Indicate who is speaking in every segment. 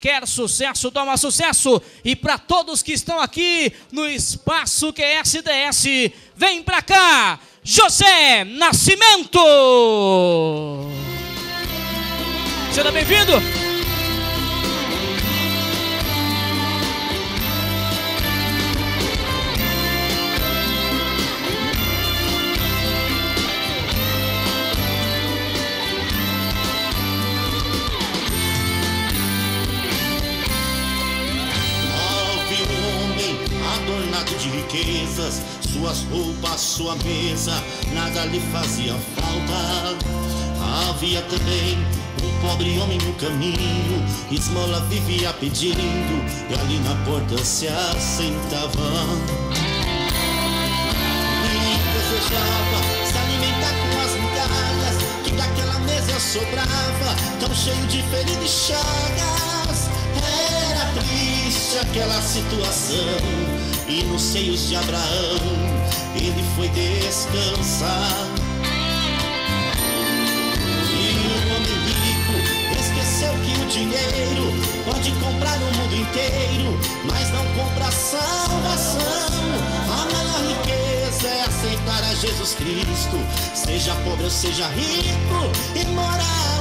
Speaker 1: Quer sucesso, toma sucesso. E para todos que estão aqui no espaço QSDS, vem para cá, José Nascimento. Seja bem-vindo.
Speaker 2: De riquezas, suas roupas, sua mesa, nada lhe fazia falta. Havia também um pobre homem no caminho, esmola vivia pedindo, e ali na porta se assentava. E desejava se alimentar com as migalhas que daquela mesa sobrava, tão cheio de feridas e chagas. Era triste aquela situação e nos seios de Abraão ele foi descansar. E o homem rico esqueceu que o dinheiro pode comprar o mundo inteiro, mas não compra a salvação. A maior riqueza é aceitar a Jesus Cristo, seja pobre ou seja rico, e morar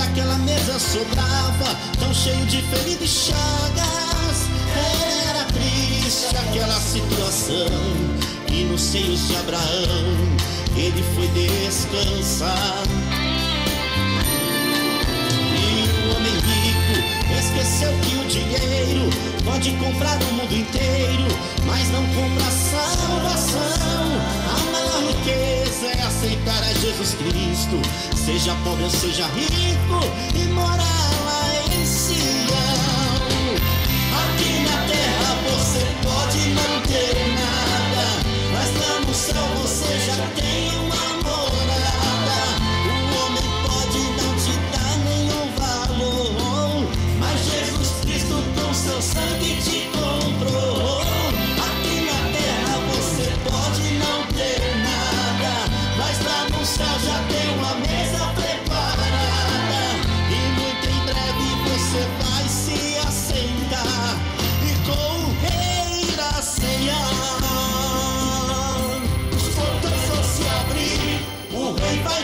Speaker 2: daquela mesa sobrava, tão cheio de feridas e chagas. Era triste aquela situação, e nos seios de Abraão ele foi descansar. E o homem rico esqueceu que o dinheiro pode comprar o mundo inteiro, mas não compra a salvação. A maior riqueza é aceitar a Jesus Cristo Seja pobre ou seja rico e morar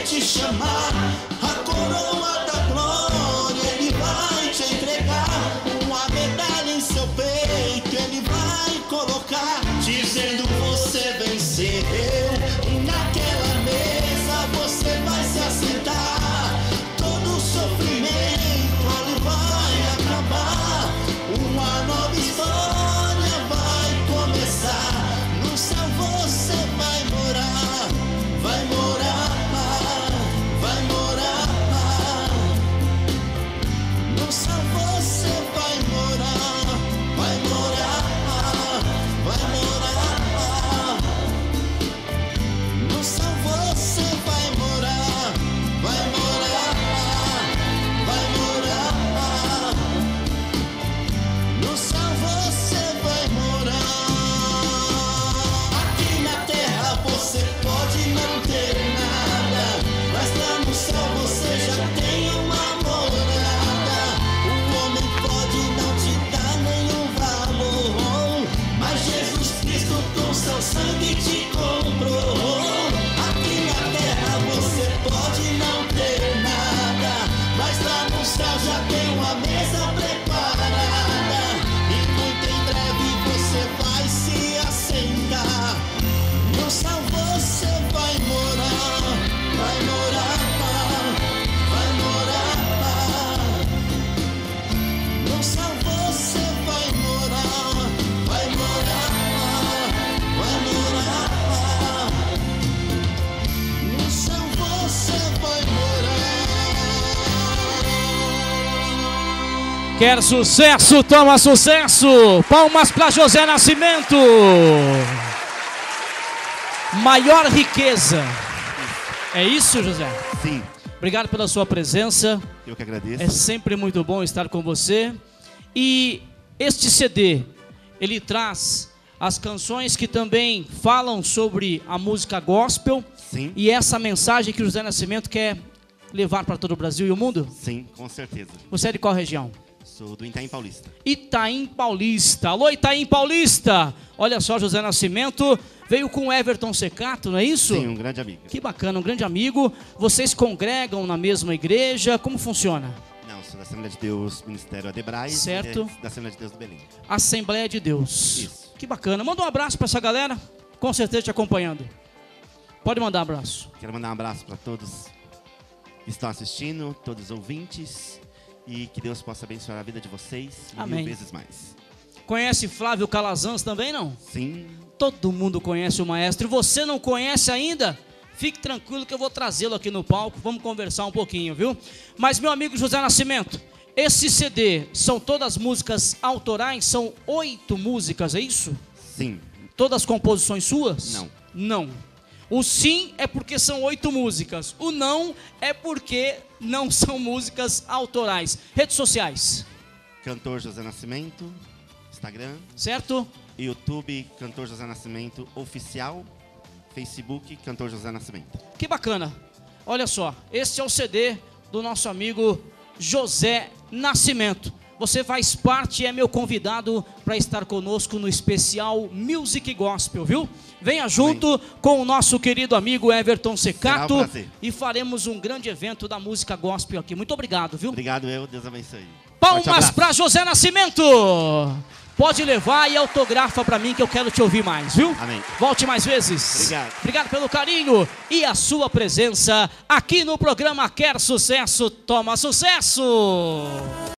Speaker 2: te chamar, seu sangue te comprou.
Speaker 1: Quer sucesso, toma sucesso. Palmas para José Nascimento. Maior riqueza. É isso, José?
Speaker 3: Sim,
Speaker 1: Obrigado pela sua presença.
Speaker 3: eu que agradeço.
Speaker 1: É sempre muito bom estar com você. E este CD, ele traz as canções que também falam sobre a música gospel
Speaker 3: Sim,
Speaker 1: e essa mensagem que o José Nascimento quer levar para todo o Brasil e o mundo.
Speaker 3: sim, com certeza.
Speaker 1: Você é de qual região?
Speaker 3: Sou do Itaim Paulista.
Speaker 1: Itaim Paulista. Alô, Itaim Paulista! Olha só, José Nascimento veio com Everton Secato, não é isso?
Speaker 3: Sim, um grande amigo.
Speaker 1: Que bacana, um grande amigo. Vocês congregam na mesma igreja? Como funciona?
Speaker 3: Não, sou da Assembleia de Deus, Ministério Adebrais.
Speaker 1: Certo.
Speaker 3: Da Assembleia de Deus do Belém.
Speaker 1: Assembleia de Deus.
Speaker 3: Isso.
Speaker 1: Que bacana. Manda um abraço para essa galera, com certeza te acompanhando. Pode mandar um abraço.
Speaker 3: Quero mandar um abraço para todos que estão assistindo, todos os ouvintes. E que Deus possa abençoar a vida de vocês
Speaker 1: Amém.
Speaker 3: mil vezes mais.
Speaker 1: Conhece Flávio Calazans também, não?
Speaker 3: Sim,
Speaker 1: Todo mundo conhece o maestro. Você não conhece ainda? Fique tranquilo que eu vou trazê-lo aqui no palco. Vamos conversar um pouquinho, viu? Mas, meu amigo José Nascimento, esse CD são todas músicas autorais? São oito músicas, é isso?
Speaker 3: sim,
Speaker 1: Todas composições suas?
Speaker 3: Não.
Speaker 1: Não. O sim é porque são oito músicas. O não é porque não são músicas autorais. Redes sociais,
Speaker 3: cantor José Nascimento, Instagram,
Speaker 1: certo?
Speaker 3: YouTube, cantor José Nascimento oficial, Facebook, cantor José Nascimento.
Speaker 1: Que bacana. Olha só, esse é o CD do nosso amigo José Nascimento. Você faz parte e é meu convidado para estar conosco no especial Music Gospel, viu? Venha junto com o nosso querido amigo Everton Secato e faremos um grande evento da música gospel aqui. Muito obrigado, viu?
Speaker 3: Obrigado eu, Deus abençoe.
Speaker 1: Palmas para José Nascimento. Pode levar e autografa para mim que eu quero te ouvir mais, viu?
Speaker 3: Amém.
Speaker 1: Volte mais vezes.
Speaker 3: Obrigado.
Speaker 1: Obrigado pelo carinho e a sua presença aqui no programa Quer Sucesso, Toma Sucesso.